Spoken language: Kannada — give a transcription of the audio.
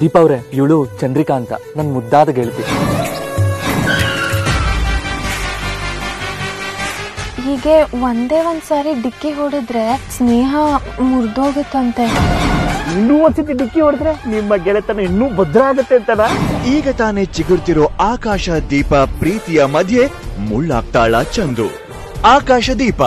ದೀಪ ಅವ್ರೆ ಇವಳು ಚಂದ್ರಿಕಾ ಅಂತ. ನನ್ ಮುದ್ದಾದ ಗೆಳತಿ. ಹೀಗೆ ಒಂದೇ ಒಂದ್ ಸಾರಿ ಡಿಕ್ಕಿ ಹೊಡೆದ್ರೆ ಸ್ನೇಹ ಮುರಿದೋಗುತ್ತಂತೆ. ಇನ್ನೂ ಒಂದ್ಸತಿ ಡಿಕ್ಕಿ ಹೊಡೆದ್ರೆ ನಿಮ್ಮ ಗೆಳೆತನ ಇನ್ನೂ ಭದ್ರ ಆಗುತ್ತೆ ಅಂತನಾ? ಈಗ ತಾನೇ ಚಿಗುರ್ತಿರೋ ಆಕಾಶ ದೀಪ ಪ್ರೀತಿಯ ಮಧ್ಯೆ ಮುಳ್ಳಾಗ್ತಾಳ ಚಂದು. ಆಕಾಶ ದೀಪ.